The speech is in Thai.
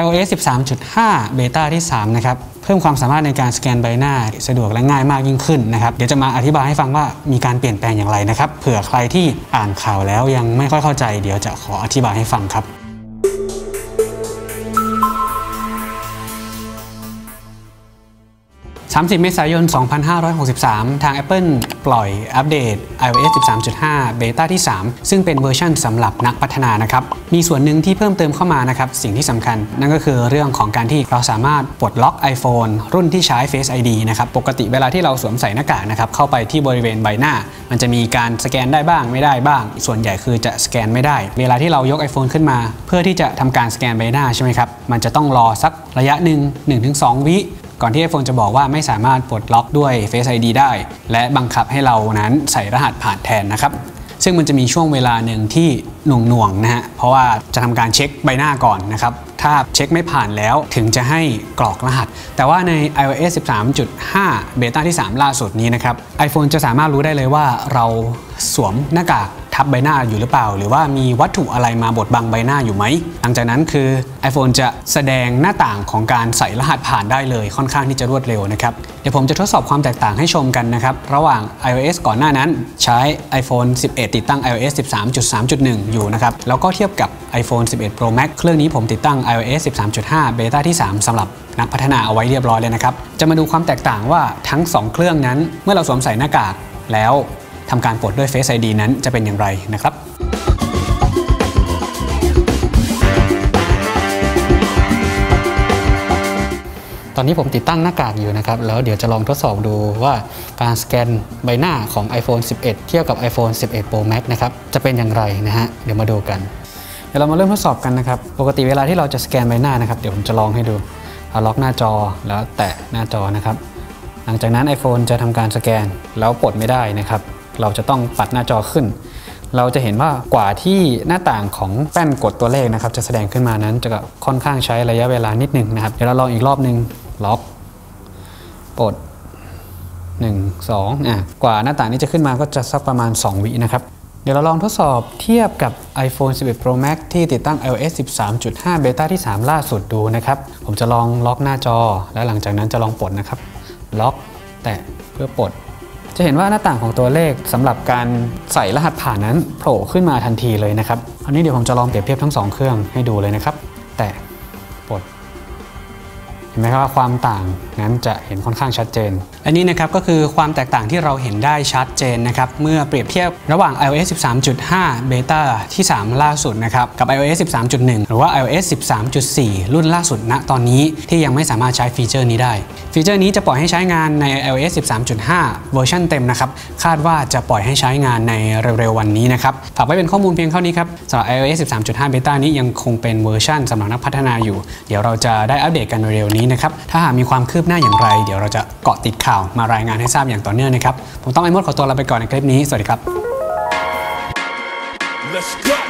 iOS 13.5 เบต้าที่ 3 นะครับ เพิ่มความสามารถในการสแกนใบหน้าสะดวกและง่ายมากยิ่งขึ้นนะครับ เดี๋ยวจะมาอธิบายให้ฟังว่ามีการเปลี่ยนแปลงอย่างไรนะครับ เผื่อใครที่อ่านข่าวแล้วยังไม่ค่อยเข้าใจ เดี๋ยวจะขออธิบายให้ฟังครับ 30 เมษายน 2563 ทาง Apple ปล่อยอัปเดต iOS 13.5เบต้าที่ 3 ซึ่งเป็นเวอร์ชันสำหรับนักพัฒนานะครับ มีส่วนหนึ่งที่เพิ่มเติมเข้ามานะครับ สิ่งที่สำคัญ นั่นก็คือเรื่องของการที่เราสามารถปลดล็อก iPhone รุ่นที่ใช้ Face ID นะครับ ปกติเวลาที่เราสวมใส่หน้ากากนะครับ เข้าไปที่บริเวณใบหน้า มันจะมีการสแกนได้บ้างไม่ได้บ้าง ส่วนใหญ่คือจะสแกนไม่ได้ เวลาที่เรายก iPhone ขึ้นมา เพื่อที่จะทำการสแกนใบหน้าใช่ไหมครับ มันจะต้องรอสักระยะหนึ่ง1-2 วิ ก่อนที่ iPhone จะบอกว่าไม่สามารถปลดล็อกด้วย Face ID ได้ และบังคับให้เรานั้นใส่รหัสผ่านแทนนะครับซึ่งมันจะมีช่วงเวลาหนึ่งที่หน่วงๆนะฮะ เพราะว่าจะทำการเช็คใบหน้าก่อนนะครับ ถ้าเช็คไม่ผ่านแล้วถึงจะให้กรอกรหัส แต่ว่าใน iOS 13.5 เบต้าที่ 3 ล่าสุดนี้นะครับ iPhone จะสามารถรู้ได้เลยว่าเราสวมหน้ากาก ทับใบหน้าอยู่หรือเปล่า หรือว่ามีวัตถุอะไรมาบดบังใบหน้าอยู่ไหม หลังจากนั้นคือ iPhone จะแสดงหน้าต่างของการใส่รหัสผ่านได้เลยค่อนข้างที่จะรวดเร็วนะครับ เดี๋ยวผมจะทดสอบความแตกต่างให้ชมกันนะครับ ระหว่าง iOS ก่อนหน้านั้นใช้ iPhone 11 ติดตั้ง iOS 13.3.1 อยู่นะครับ แล้วก็เทียบกับ iPhone 11 Pro Max เครื่องนี้ผมติดตั้ง iOS 13.5 เบต้าที่ 3สำหรับนักพัฒนาเอาไว้เรียบร้อยเลยนะครับ จะมาดูความแตกต่างว่าทั้ง 2 เครื่องนั้น เมื่อเราสวมใส่หน้ากากแล้ว ทำการปลดด้วย Face ID นั้นจะเป็นอย่างไรนะครับตอนนี้ผมติดตั้งหน้ากากอยู่นะครับ แล้วเดี๋ยวจะลองทดสอบดูว่าการสแกนใบหน้าของ iPhone 11 เทียบกับ iPhone 11 Pro Max นะครับ จะเป็นอย่างไรนะฮะ เดี๋ยวมาดูกัน เดี๋ยวเรามาเริ่มทดสอบกันนะครับ ปกติเวลาที่เราจะสแกนใบหน้านะครับ เดี๋ยวผมจะลองให้ดู เอาล็อกหน้าจอแล้วแตะหน้าจอนะครับ หลังจากนั้น iPhone จะทำการสแกนแล้วปลดไม่ได้นะครับ เราจะต้องปัดหน้าจอขึ้น เราจะเห็นว่ากว่าที่หน้าต่างของแป้นกดตัวเลขนะครับ จะแสดงขึ้นมานั้นจะค่อนข้างใช้ระยะเวลานิดนึงนะครับ เดี๋ยวเราลองอีกรอบนึงล็อกปลด1 2อะกว่าหน้าต่างนี้จะขึ้นมาก็จะสักประมาณ 2 วินะครับ เดี๋ยวเราลองทดสอบเทียบกับ iPhone 11 Pro Max ที่ติดตั้ง iOS 13.5เบต้าที่ 3 ล่าสุดดูนะครับ ผมจะลองล็อกหน้าจอ และหลังจากนั้นจะลองปลดนะครับ ล็อก แตะเพื่อปลด จะเห็นว่าหน้าต่างของตัวเลขสำหรับการใส่รหัสผ่านนั้นโผล่ขึ้นมาทันทีเลยนะครับ อันนี้เดี๋ยวผมจะลองเปรียบเทียบทั้ง 2 เครื่องให้ดูเลยนะครับ แต่ปลด ไหมครับว่าความต่างนั้นจะเห็นค่อนข้างชัดเจน อันนี้นะครับก็คือความแตกต่างที่เราเห็นได้ชัดเจนนะครับเมื่อเปรียบเทียบระหว่าง iOS 13.5 beta ที่ 3 ล่าสุดนะครับกับ iOS 13.1 หรือว่า iOS 13.4 รุ่นล่าสุดณตอนนี้ที่ยังไม่สามารถใช้ฟีเจอร์นี้ได้ ฟีเจอร์นี้จะปล่อยให้ใช้งานใน iOS 13.5 เวอร์ชันเต็มนะครับคาดว่าจะปล่อยให้ใช้งานในเร็วๆวันนี้นะครับฝากไว้เป็นข้อมูลเพียงเท่านี้ครับสำหรับ iOS 13.5เบต้านี้ยังคงเป็นเวอร์ชันสำหรับนักพัฒนาอยู่ เดี๋ยวเราจะได้อัปเดตกันเร็วๆนี้นะครับ ถ้าหากมีความคืบหน้าอย่างไร เดี๋ยวเราจะเกาะติดข่าวมารายงานให้ทราบอย่างต่อเนื่องนะครับ ผมต้องไอ้มดขอตัวลาไปก่อนในคลิปนี้ สวัสดีครับ Let's go.